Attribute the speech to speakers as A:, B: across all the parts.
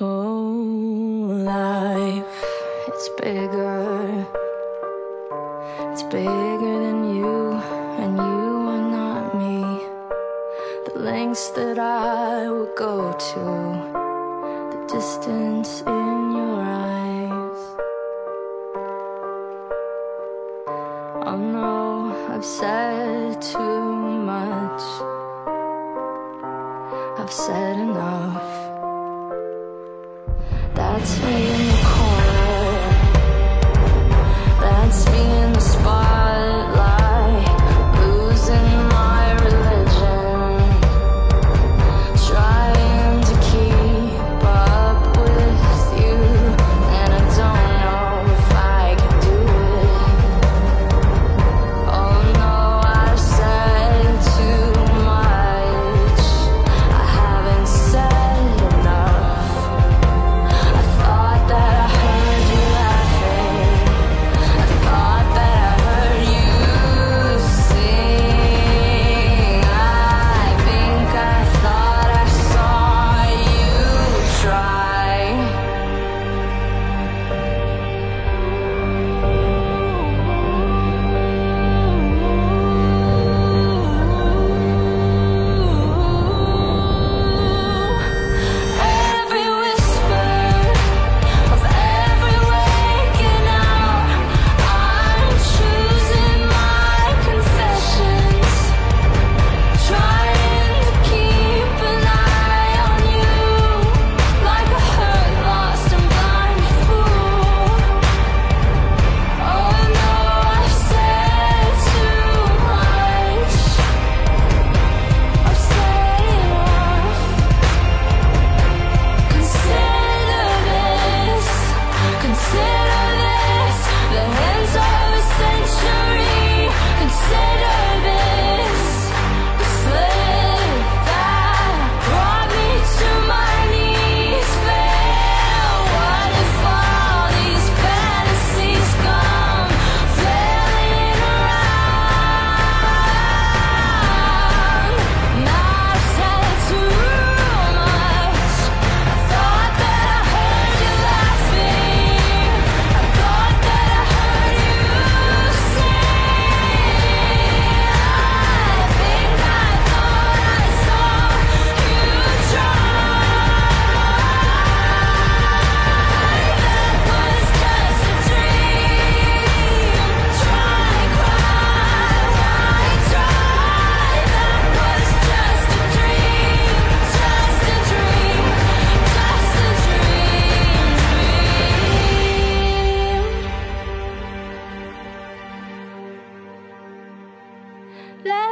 A: Oh, life, it's bigger. It's bigger than you, and you are not me. The lengths that I would go to, the distance in your eyes. Oh no, I've said too much, I've said enough. 好气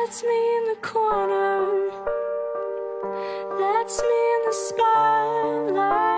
A: That's me in the corner. That's me in the spotlight.